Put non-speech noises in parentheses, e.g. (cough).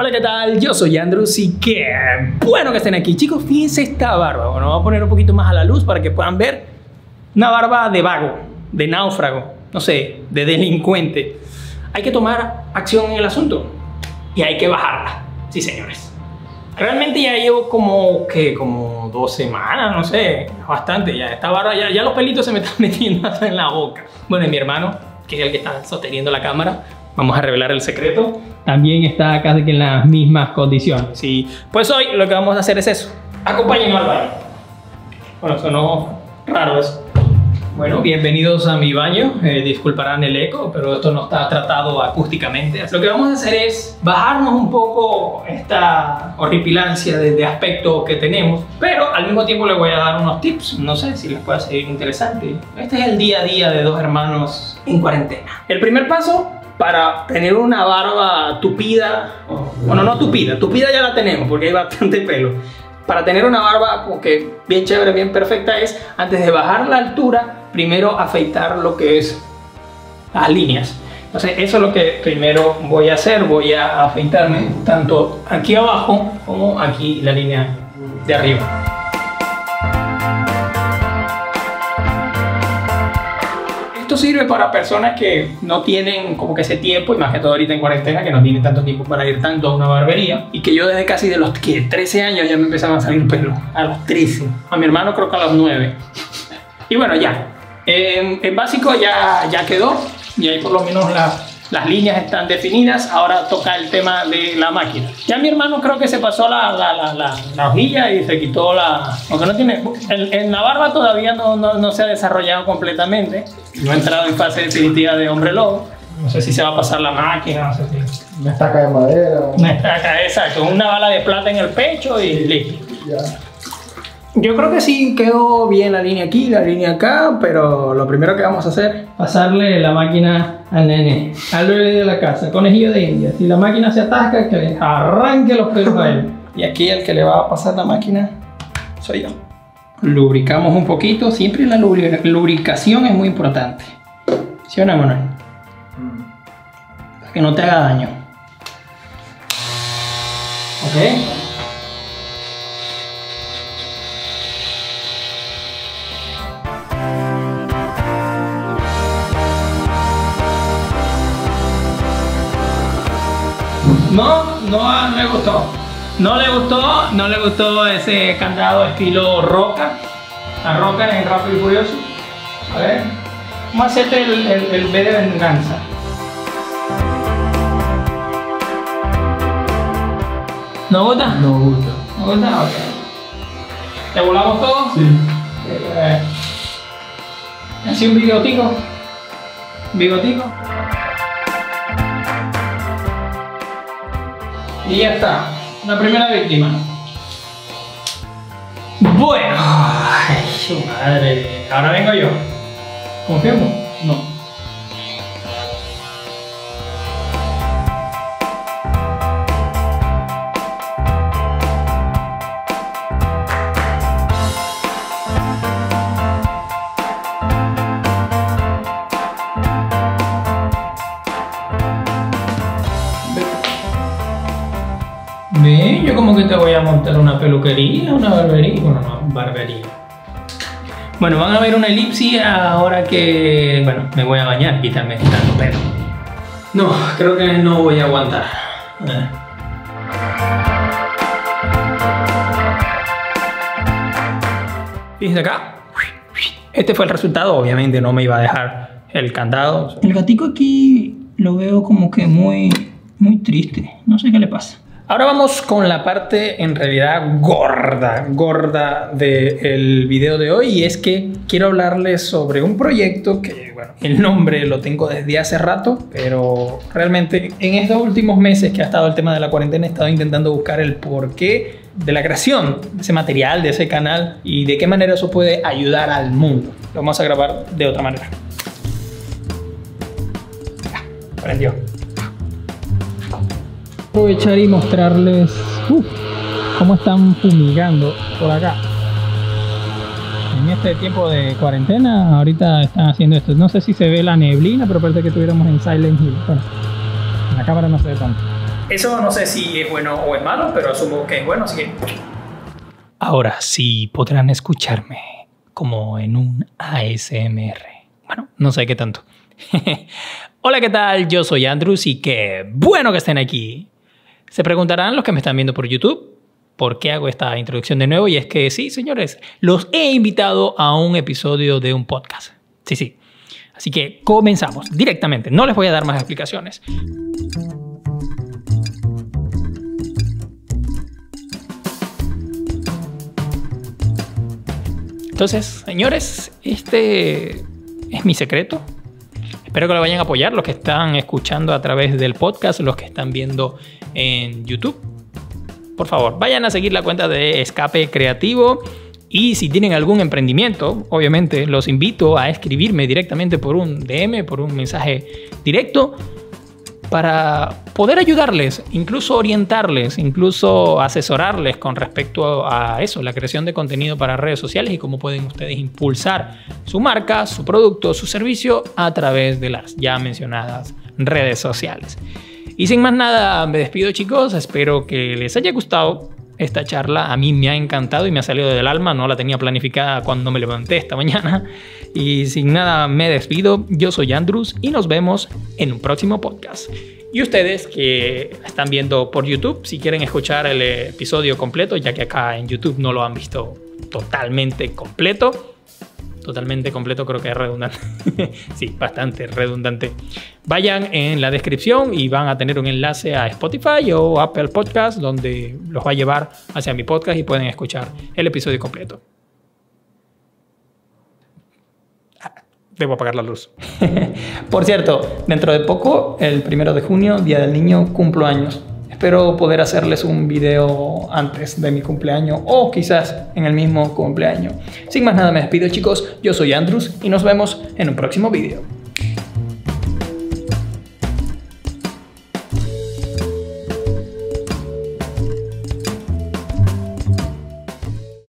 Hola, ¿qué tal? Yo soy Andrews y qué bueno que estén aquí. Chicos, fíjense esta barba. Bueno, voy a poner un poquito más a la luz para que puedan ver. Una barba de vago, de náufrago, no sé, de delincuente. Hay que tomar acción en el asunto y hay que bajarla. Sí, señores. Realmente ya llevo como, ¿qué? Como dos semanas, no sé, bastante ya. Esta barba, ya, ya los pelitos se me están (laughs) metiendo hasta en la boca. Bueno, y mi hermano, que es el que está sosteniendo la cámara, vamos a revelar el secreto, también está casi que en las mismas condiciones. Y pues hoy lo que vamos a hacer es eso. Acompáñenme al baño. Bueno, sonó raro eso. Bueno, bienvenidos a mi baño. Eh, disculparán el eco, pero esto no está tratado acústicamente. Lo que vamos a hacer es bajarnos un poco esta horripilancia de, de aspecto que tenemos, pero al mismo tiempo les voy a dar unos tips. No sé si les puede ser interesante. Este es el día a día de dos hermanos en cuarentena. El primer paso para tener una barba tupida, bueno, no tupida, tupida ya la tenemos porque hay bastante pelo. Para tener una barba porque bien chévere, bien perfecta es, antes de bajar la altura, primero afeitar lo que es las líneas. Entonces eso es lo que primero voy a hacer, voy a afeitarme tanto aquí abajo como aquí la línea de arriba. Sirve para personas que no tienen como que ese tiempo, y más que todo ahorita en cuarentena, que no tienen tanto tiempo para ir tanto a una barbería. Y que yo desde casi de los que 13 años ya me empezaban a salir pelo. A los 13. A mi hermano creo que a los 9. Y bueno, ya. En, en básico ya, ya quedó. Y ahí por lo menos la, las líneas están definidas, ahora toca el tema de la máquina. Ya mi hermano creo que se pasó la, la, la, la hojilla y se quitó la... Aunque no tiene... En, en la barba todavía no, no, no, se ha desarrollado completamente. No ha entrado en fase definitiva de hombre lobo. No sé si se va a pasar la máquina, no sé si... Una estaca de madera. Una estaca, exacto. Una bala de plata en el pecho y listo. Ya. Yo creo que sí quedó bien la línea aquí, la línea acá, pero lo primero que vamos a hacer pasarle la máquina al nene, al bebé de la casa, conejillo de India. Si la máquina se atasca, que le arranque los pelos a él. Y aquí el que le va a pasar la máquina soy yo. Lubricamos un poquito, siempre la lubricación es muy importante. ¿Sí o no, Manuel? Para que no te haga daño. ¿Ok? No, no, le gustó. No le gustó, no le gustó ese candado estilo roca. La roca en Rápido y Furioso. A ver, vamos a hacerte el, el, el B de venganza. ¿No gusta? No gusta. ¿No gusta? Ok. ¿Te volamos todo? Sí. Eh, Así un bigotico. Bigotico. Y ya está. La primera víctima. Bueno. Ay, su madre. Ahora vengo yo. ¿Confiamos? No. Que te voy a montar una peluquería, una barbería. Bueno, no, barbería. Bueno, van a ver una elipsis ahora que, bueno, me voy a bañar, quitarme tanto pelo. No, creo que no voy a aguantar. Eh. Fíjense acá. Este fue el resultado, obviamente no me iba a dejar el candado. El gatico aquí lo veo como que muy, muy triste. No sé qué le pasa. Ahora vamos con la parte en realidad gorda, gorda del video de hoy y es que quiero hablarles sobre un proyecto que, bueno, el nombre lo tengo desde hace rato, pero realmente en estos últimos meses que ha estado el tema de la cuarentena he estado intentando buscar el porqué de la creación de ese material, de ese canal y de qué manera eso puede ayudar al mundo. Lo vamos a grabar de otra manera. Ya, prendió aprovechar y mostrarles uh, cómo están fumigando por acá. En este tiempo de cuarentena, ahorita están haciendo esto. No sé si se ve la neblina, pero parece que estuviéramos en Silent Hill. Bueno, en la cámara no se ve tanto. Eso no sé si es bueno o es malo, pero asumo que es bueno, así que... Ahora sí podrán escucharme como en un ASMR. Bueno, no sé qué tanto. (laughs) Hola, ¿qué tal? Yo soy Andrews y qué bueno que estén aquí. Se preguntarán los que me están viendo por YouTube por qué hago esta introducción de nuevo y es que sí, señores, los he invitado a un episodio de un podcast. Sí, sí. Así que comenzamos directamente. No les voy a dar más explicaciones. Entonces, señores, este es mi secreto. Espero que lo vayan a apoyar los que están escuchando a través del podcast, los que están viendo en YouTube. Por favor, vayan a seguir la cuenta de Escape Creativo. Y si tienen algún emprendimiento, obviamente los invito a escribirme directamente por un DM, por un mensaje directo para poder ayudarles, incluso orientarles, incluso asesorarles con respecto a eso, la creación de contenido para redes sociales y cómo pueden ustedes impulsar su marca, su producto, su servicio a través de las ya mencionadas redes sociales. Y sin más nada, me despido chicos, espero que les haya gustado esta charla. A mí me ha encantado y me ha salido del alma, no la tenía planificada cuando me levanté esta mañana. Y sin nada, me despido. Yo soy Andrews y nos vemos en un próximo podcast. Y ustedes que están viendo por YouTube, si quieren escuchar el episodio completo, ya que acá en YouTube no lo han visto totalmente completo, totalmente completo creo que es redundante. (laughs) sí, bastante redundante. Vayan en la descripción y van a tener un enlace a Spotify o Apple Podcast donde los va a llevar hacia mi podcast y pueden escuchar el episodio completo. Debo apagar la luz. (laughs) Por cierto, dentro de poco, el primero de junio, Día del Niño, cumplo años. Espero poder hacerles un video antes de mi cumpleaños o quizás en el mismo cumpleaños. Sin más nada me despido chicos, yo soy Andrews y nos vemos en un próximo video.